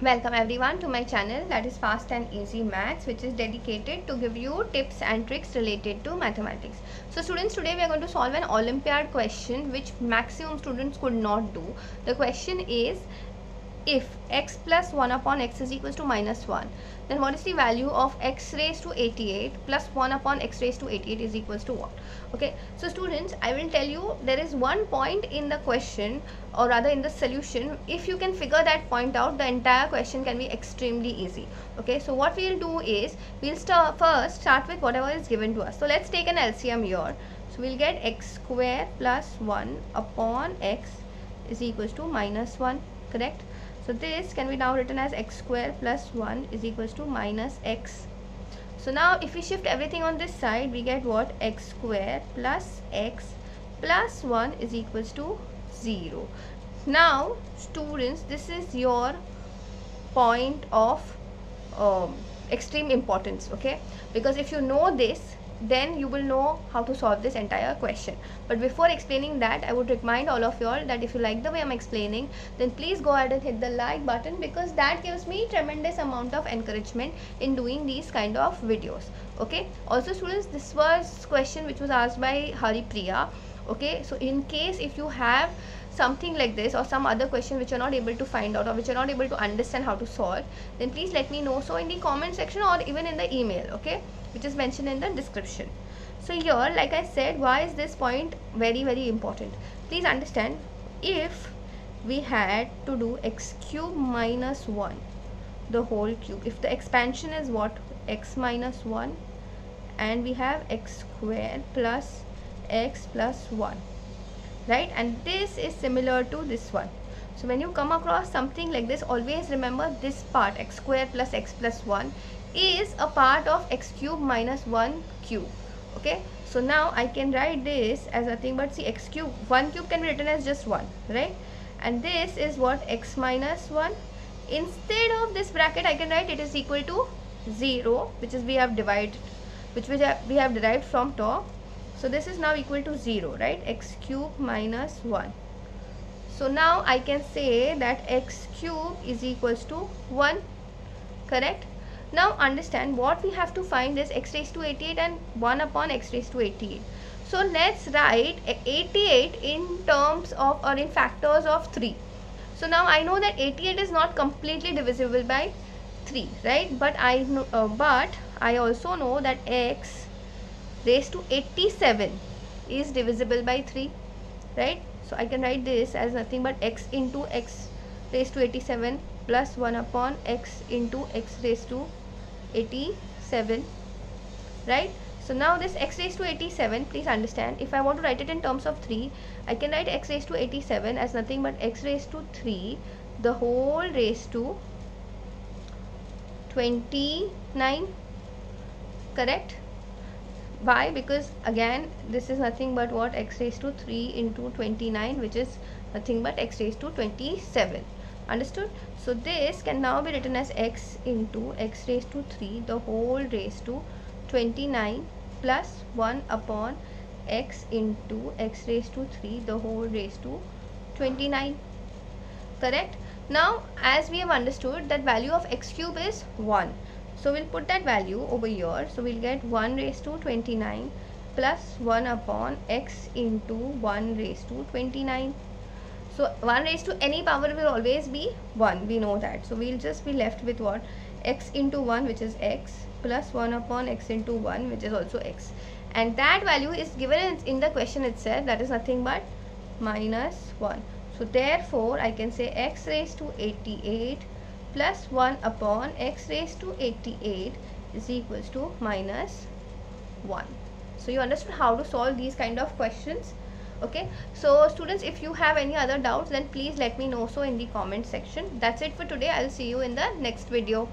Welcome everyone to my channel that is Fast and Easy Maths which is dedicated to give you tips and tricks related to mathematics. So students today we are going to solve an Olympiad question which maximum students could not do. The question is if x plus 1 upon x is equals to minus 1 then what is the value of x raised to 88 plus 1 upon x raised to 88 is equals to what? Okay so students i will tell you there is one point in the question or rather in the solution. If you can figure that point out the entire question can be extremely easy. Okay so what we'll do is we'll start first start with whatever is given to us. So let's take an lcm here. So we'll get x square plus 1 upon x is equals to minus 1 correct so this can be now written as x square plus 1 is equals to minus x. So now if we shift everything on this side, we get what? x square plus x plus 1 is equals to 0. Now students, this is your point of um, extreme importance, okay? Because if you know this, then you will know how to solve this entire question. But before explaining that i would remind all of you all that if you like the way i'm explaining then please go ahead and hit the like button because that gives me tremendous amount of encouragement in doing these kind of videos. Okay? Also students this was question which was asked by hari priya. Okay? So in case if you have something like this or some other question which you're not able to find out or which you're not able to understand how to solve then please let me know. So in the comment section or even in the email okay which is mentioned in the description. So here like i said why is this point very very important? Please understand if we had to do x cube minus 1 the whole cube if the expansion is what? x minus 1 and we have x square plus x plus 1 right? And this is similar to this one. So when you come across something like this always remember this part x square plus x plus 1 is a part of x cube minus 1 cube. Okay? So now I can write this as nothing but see x cube 1 cube can be written as just 1 right? And this is what x minus 1 instead of this bracket I can write it is equal to 0 which is we have divided which we have, we have derived from top so this is now equal to 0 right x cube minus 1 so now I can say that x cube is equals to 1 correct now understand what we have to find is x raised to 88 and 1 upon x raised to 88. So let's write 88 in terms of or in factors of 3. So now I know that 88 is not completely divisible by 3 right but I know uh, but I also know that x raised to 87 is divisible by 3 right? So I can write this as nothing but x into x raised to 87 plus 1 upon x into x raised to 87 right? So now this x raised to 87 please understand. If I want to write it in terms of 3 I can write x raised to 87 as nothing but x raised to 3 the whole raised to 29 correct why? Because again this is nothing but what? X raised to 3 into 29 which is nothing but x raised to 27 understood? So this can now be written as x into x raised to 3 the whole raised to 29 plus 1 upon x into x raised to 3 the whole raised to 29 correct? Now as we have understood that value of x cube is 1 so we'll put that value over here. So we'll get 1 raised to 29 plus 1 upon x into 1 raised to 29 so 1 raised to any power will always be 1 we know that. So we'll just be left with what? X into 1 which is x plus 1 upon x into 1 which is also x. And that value is given in the question itself. That is nothing but minus 1 so therefore I can say x raised to 88 plus 1 upon x raised to 88 is equals to minus 1 so you understood how to solve these kind of questions? Okay. So students if you have any other doubts then please let me know so in the comment section. That's it for today. I'll see you in the next video